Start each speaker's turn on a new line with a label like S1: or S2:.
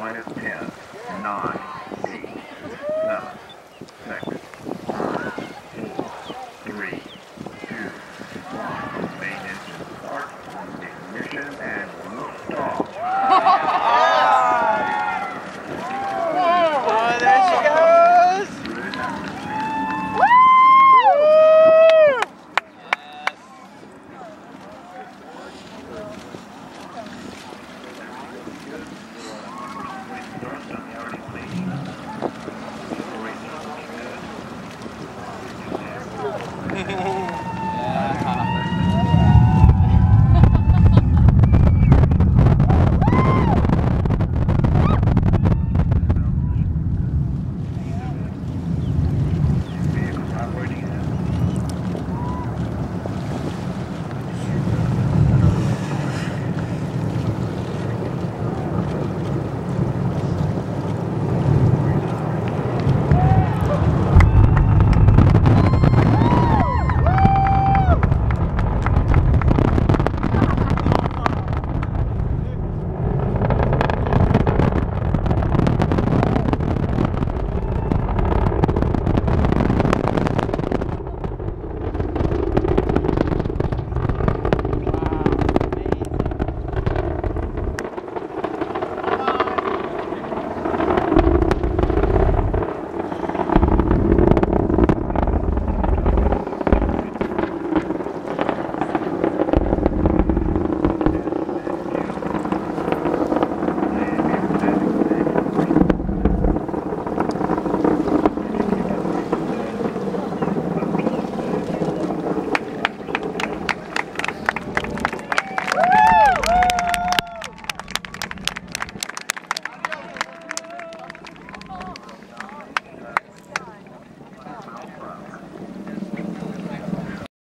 S1: minus 10, 9, 8, 7, 6, 5, 4, 3, 2, 1. Main engine start, ignition, and lift off. Mm-hmm.